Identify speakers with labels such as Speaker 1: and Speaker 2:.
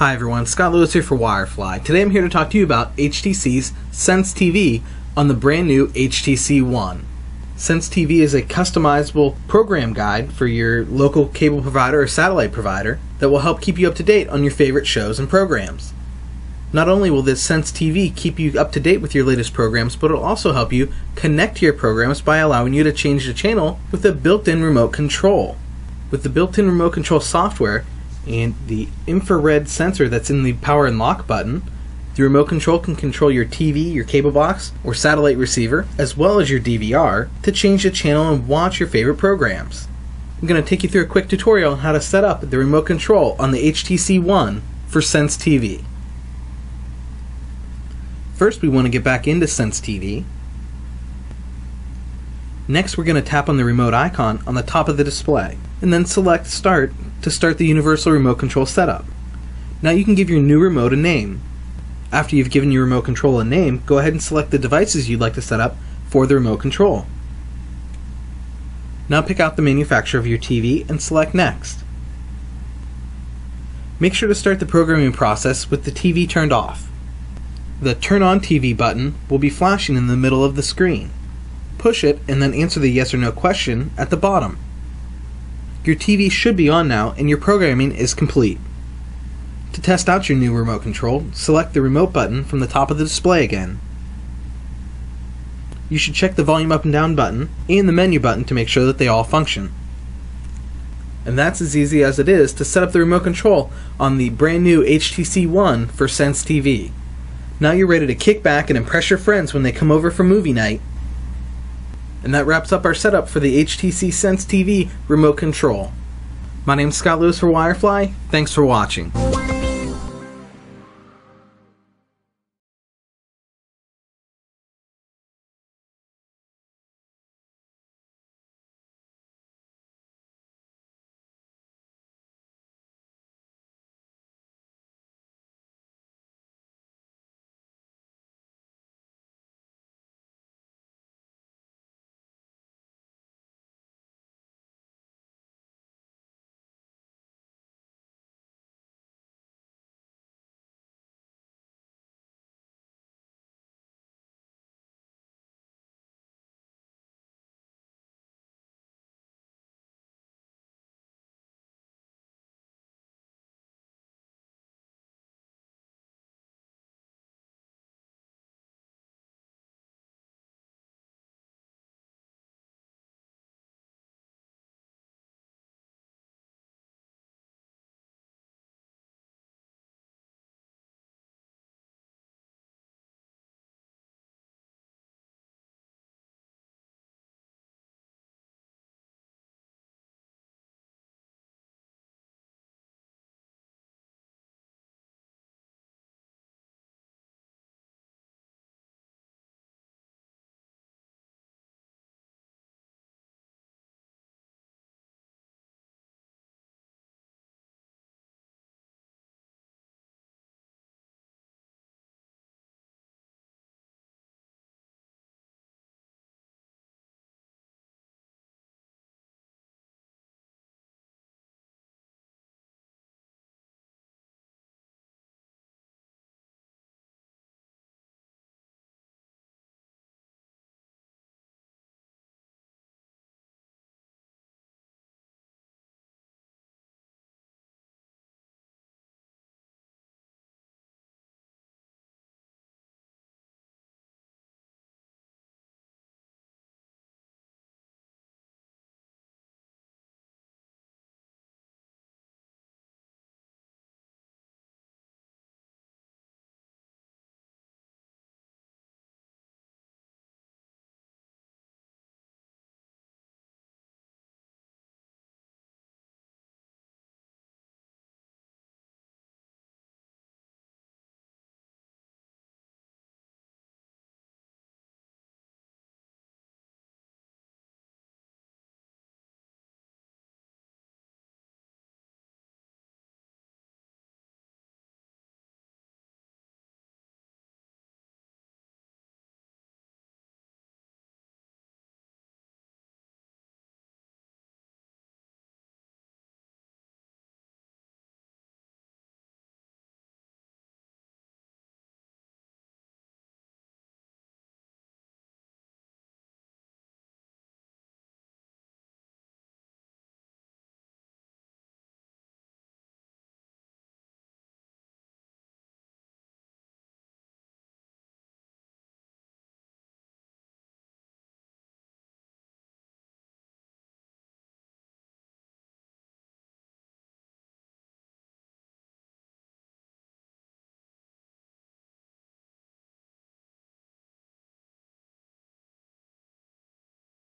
Speaker 1: Hi everyone, Scott Lewis here for Wirefly. Today I'm here to talk to you about HTC's Sense TV on the brand new HTC One. Sense TV is a customizable program guide for your local cable provider or satellite provider that will help keep you up to date on your favorite shows and programs. Not only will this Sense TV keep you up to date with your latest programs, but it'll also help you connect to your programs by allowing you to change the channel with a built in remote control. With the built in remote control software, and the infrared sensor that's in the power and lock button. The remote control can control your TV, your cable box, or satellite receiver, as well as your DVR, to change the channel and watch your favorite programs. I'm going to take you through a quick tutorial on how to set up the remote control on the HTC One for Sense TV. First, we want to get back into Sense TV. Next, we're going to tap on the remote icon on the top of the display, and then select Start to start the universal remote control setup. Now you can give your new remote a name. After you've given your remote control a name, go ahead and select the devices you'd like to set up for the remote control. Now pick out the manufacturer of your TV and select Next. Make sure to start the programming process with the TV turned off. The Turn On TV button will be flashing in the middle of the screen. Push it and then answer the yes or no question at the bottom. Your TV should be on now and your programming is complete. To test out your new remote control, select the remote button from the top of the display again. You should check the volume up and down button and the menu button to make sure that they all function. And that's as easy as it is to set up the remote control on the brand new HTC One for Sense TV. Now you're ready to kick back and impress your friends when they come over for movie night and that wraps up our setup for the HTC Sense TV remote control. My name's Scott Lewis for Wirefly. Thanks for watching.